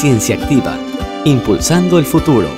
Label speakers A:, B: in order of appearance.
A: Ciencia Activa, impulsando el futuro.